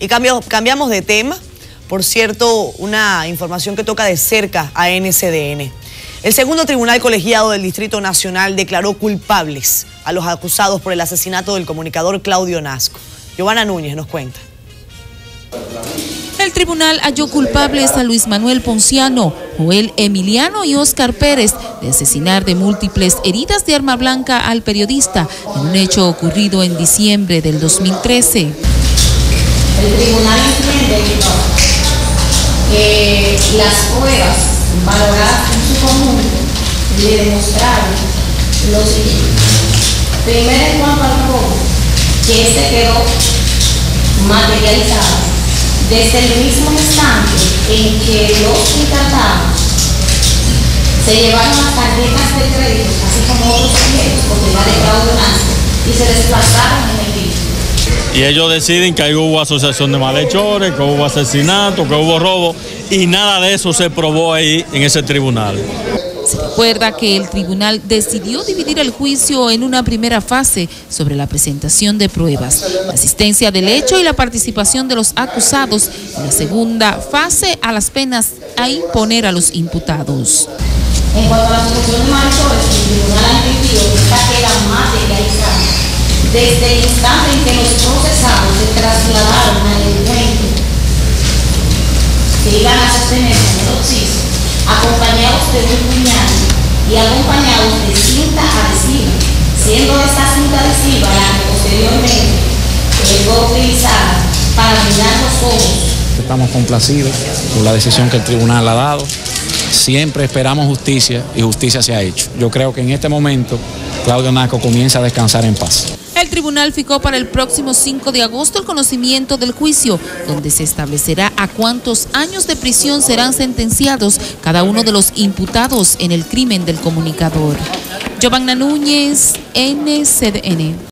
Y cambiamos de tema. Por cierto, una información que toca de cerca a NCDN. El segundo tribunal colegiado del Distrito Nacional declaró culpables a los acusados por el asesinato del comunicador Claudio Nasco. Giovanna Núñez nos cuenta. El tribunal halló culpables a Luis Manuel Ponciano, Joel Emiliano y Oscar Pérez de asesinar de múltiples heridas de arma blanca al periodista en un hecho ocurrido en diciembre del 2013. El tribunal entiende que las pruebas valoradas en su conjunto le demostraron lo siguiente. Primero en cuanto al robo, que se quedó materializado desde el mismo instante en que los encartados se llevaron las tarjetas de crédito, así como otros objetos, propiedad de y se desplazaron y ellos deciden que ahí hubo asociación de malhechores, que hubo asesinato, que hubo robo, y nada de eso se probó ahí en ese tribunal. Se recuerda que el tribunal decidió dividir el juicio en una primera fase sobre la presentación de pruebas, la asistencia del hecho y la participación de los acusados, y la segunda fase a las penas a imponer a los imputados. En cuanto a la asociación de malhechores, el tribunal admitió que la materializada desde el instante en que los procesados se trasladaron al delincuente que iban a sostener el occiso, acompañados de un puñal y acompañados de cinta adhesiva, siendo esta cinta adhesiva la que posteriormente fue utilizada para mirar los ojos. Estamos complacidos por la decisión que el tribunal ha dado. Siempre esperamos justicia y justicia se ha hecho. Yo creo que en este momento Claudio Naco comienza a descansar en paz. El tribunal fijó para el próximo 5 de agosto el conocimiento del juicio, donde se establecerá a cuántos años de prisión serán sentenciados cada uno de los imputados en el crimen del comunicador. Giovanna Núñez, NCDN.